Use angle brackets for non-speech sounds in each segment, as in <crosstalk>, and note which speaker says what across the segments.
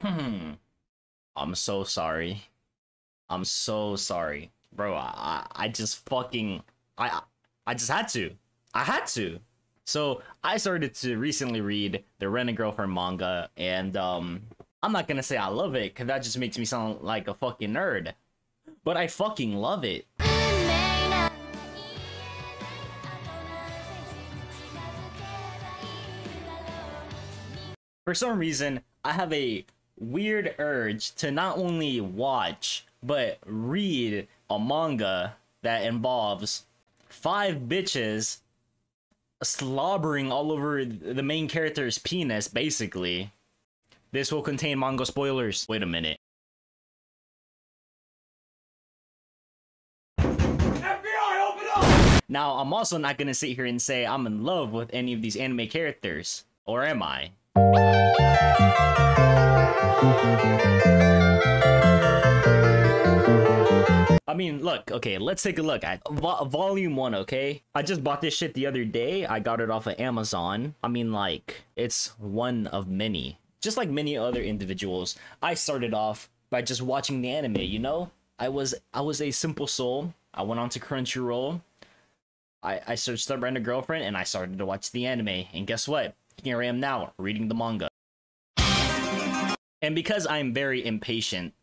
Speaker 1: Hmm. I'm so sorry. I'm so sorry. Bro, I I just fucking I I just had to. I had to. So I started to recently read the Rent a Girlfriend manga, and um I'm not gonna say I love it, cause that just makes me sound like a fucking nerd. But I fucking love it. For some reason, I have a weird urge to not only watch, but read a manga that involves five bitches slobbering all over the main character's penis, basically. This will contain manga spoilers. Wait a minute.
Speaker 2: FBI, open up!
Speaker 1: Now, I'm also not gonna sit here and say I'm in love with any of these anime characters. Or am I? I mean, look, okay, let's take a look at vo volume one, okay? I just bought this shit the other day. I got it off of Amazon. I mean, like, it's one of many. Just like many other individuals, I started off by just watching the anime, you know? I was I was a simple soul. I went on to Crunchyroll. I, I searched up Rent a Girlfriend and I started to watch the anime. And guess what? Here I am now, reading the manga. And because I'm very impatient,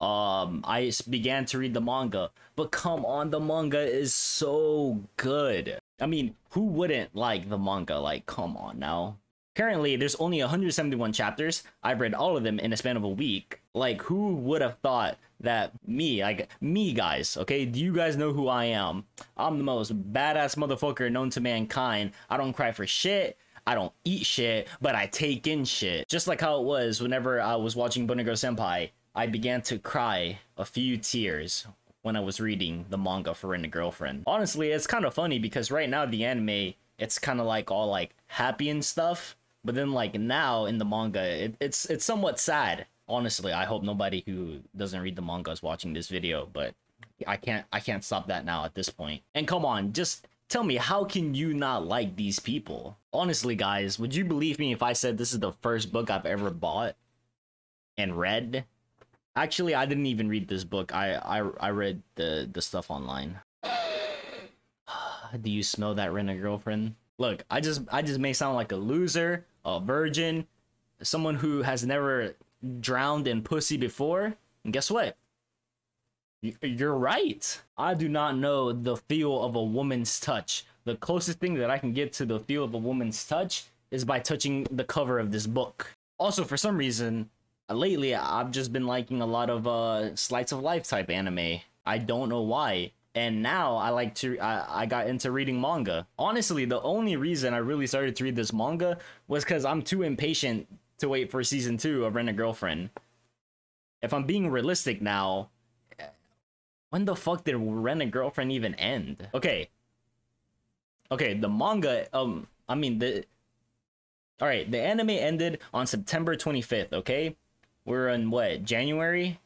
Speaker 1: um, I began to read the manga. But come on, the manga is so good. I mean, who wouldn't like the manga? Like, come on now. Currently, there's only 171 chapters. I've read all of them in a span of a week. Like, who would have thought that me, like, me guys, okay? Do you guys know who I am? I'm the most badass motherfucker known to mankind. I don't cry for shit. I don't eat shit, but I take in shit. Just like how it was whenever I was watching Bunny Girl Senpai, I began to cry a few tears when I was reading the manga for Rent a Girlfriend. Honestly, it's kind of funny because right now the anime, it's kind of like all like happy and stuff, but then like now in the manga, it, it's it's somewhat sad. Honestly, I hope nobody who doesn't read the manga is watching this video, but I can't I can't stop that now at this point. And come on, just Tell me, how can you not like these people? Honestly, guys, would you believe me if I said this is the first book I've ever bought and read? Actually, I didn't even read this book. I I, I read the, the stuff online. <sighs> Do you smell that rent a girlfriend? Look, I just I just may sound like a loser, a virgin, someone who has never drowned in pussy before. And guess what? You're right. I do not know the feel of a woman's touch. The closest thing that I can get to the feel of a woman's touch is by touching the cover of this book. Also, for some reason, lately I've just been liking a lot of uh of life type anime. I don't know why. And now I like to I, I got into reading manga. Honestly, the only reason I really started to read this manga was because I'm too impatient to wait for season two of Rent a Girlfriend. If I'm being realistic now, when the fuck did Rent a Girlfriend even end? Okay. Okay, the manga, um, I mean, the... Alright, the anime ended on September 25th, okay? We're in, what, January?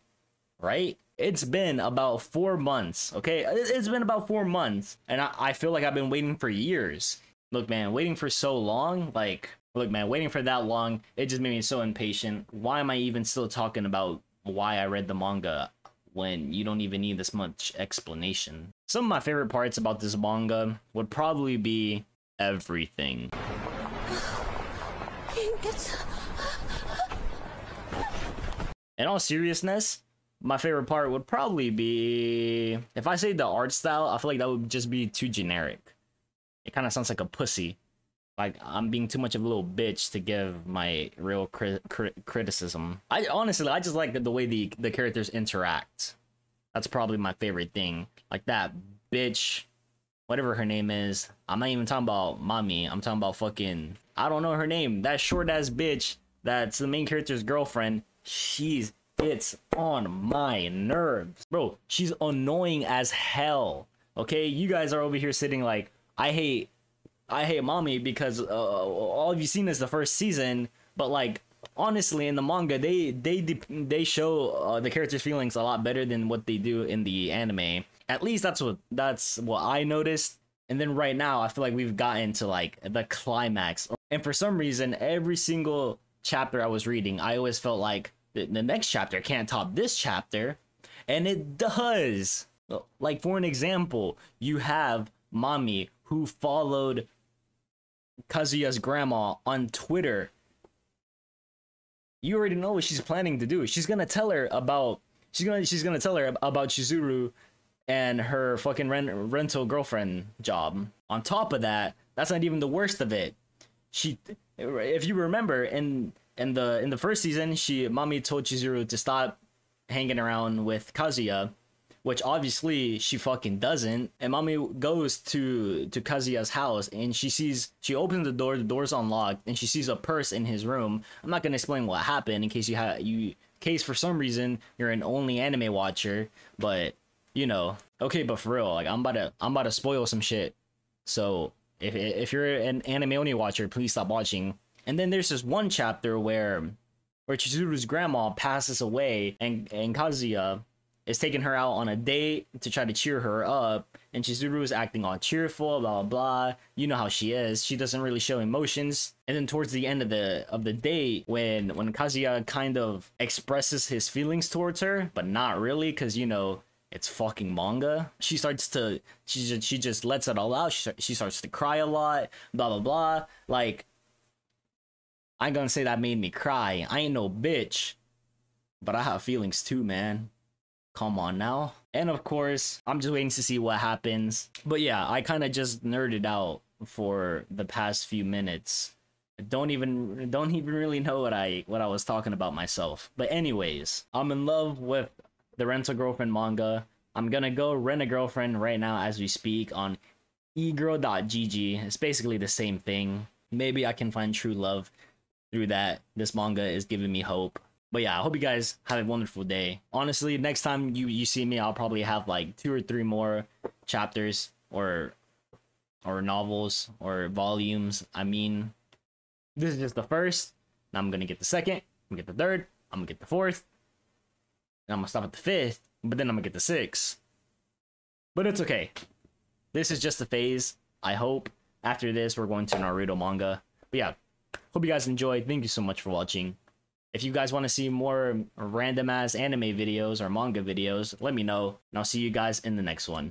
Speaker 1: Right? It's been about four months, okay? It's been about four months, and I, I feel like I've been waiting for years. Look, man, waiting for so long, like, look, man, waiting for that long, it just made me so impatient. Why am I even still talking about why I read the manga? When you don't even need this much explanation. Some of my favorite parts about this manga would probably be everything. In all seriousness, my favorite part would probably be if I say the art style, I feel like that would just be too generic. It kind of sounds like a pussy. Like I'm being too much of a little bitch to give my real cri cri criticism. I honestly, I just like the, the way the the characters interact. That's probably my favorite thing. Like that bitch, whatever her name is. I'm not even talking about Mami. I'm talking about fucking. I don't know her name. That short ass bitch. That's the main character's girlfriend. She's it's on my nerves, bro. She's annoying as hell. Okay, you guys are over here sitting like I hate I hate Mami because uh, all you've seen is the first season, but like honestly in the manga they they they show uh, the characters feelings a lot better than what they do in the anime. At least that's what that's what I noticed. And then right now I feel like we've gotten to like the climax. And for some reason every single chapter I was reading, I always felt like the, the next chapter can't top this chapter, and it does. Like for an example, you have Mami who followed Kazuya's grandma on Twitter. You already know what she's planning to do. She's gonna tell her about she's gonna she's gonna tell her about Chizuru and her fucking rent, rental girlfriend job. On top of that, that's not even the worst of it. She, if you remember, in in the in the first season, she Mami told Chizuru to stop hanging around with Kazuya, which obviously she fucking doesn't. And Mami goes to to Kazuya's house and she sees she opens the door, the door's unlocked, and she sees a purse in his room. I'm not gonna explain what happened in case you have you case for some reason you're an only anime watcher, but you know, okay, but for real, like I'm about to I'm about to spoil some shit. So if if you're an anime only watcher, please stop watching. And then there's this one chapter where where Chizuru's grandma passes away and and Kazuya is taking her out on a date to try to cheer her up and Chizuru is acting all cheerful blah blah blah you know how she is she doesn't really show emotions and then towards the end of the of the date when when Kazuya kind of expresses his feelings towards her but not really cuz you know it's fucking manga. She starts to she just, she just lets it all out. She she starts to cry a lot. Blah blah blah. Like I ain't gonna say that made me cry. I ain't no bitch, but I have feelings too, man. Come on now. And of course, I'm just waiting to see what happens. But yeah, I kind of just nerded out for the past few minutes. Don't even don't even really know what I what I was talking about myself. But anyways, I'm in love with the Rent a Girlfriend manga. I'm gonna go rent a girlfriend right now as we speak on egirl.gg. It's basically the same thing. Maybe I can find true love through that. This manga is giving me hope. But yeah, I hope you guys have a wonderful day. Honestly, next time you you see me, I'll probably have like two or three more chapters or or novels or volumes. I mean, this is just the first. Now I'm gonna get the second. I'm gonna get the third. I'm gonna get the fourth. And I'm gonna stop at the fifth, but then I'm gonna get the sixth. But it's okay. This is just a phase. I hope after this we're going to Naruto manga. But yeah, hope you guys enjoyed. Thank you so much for watching. If you guys want to see more random ass anime videos or manga videos, let me know, and I'll see you guys in the next one.